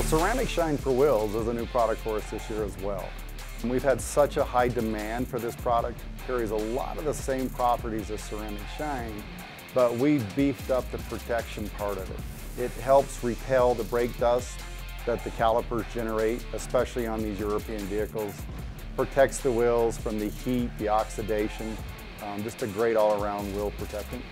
Ceramic Shine for Wheels is a new product for us this year as well. We've had such a high demand for this product, It carries a lot of the same properties as Ceramic Shine, but we've beefed up the protection part of it. It helps repel the brake dust that the calipers generate, especially on these European vehicles. Protects the wheels from the heat, the oxidation, um, just a great all-around wheel protectant.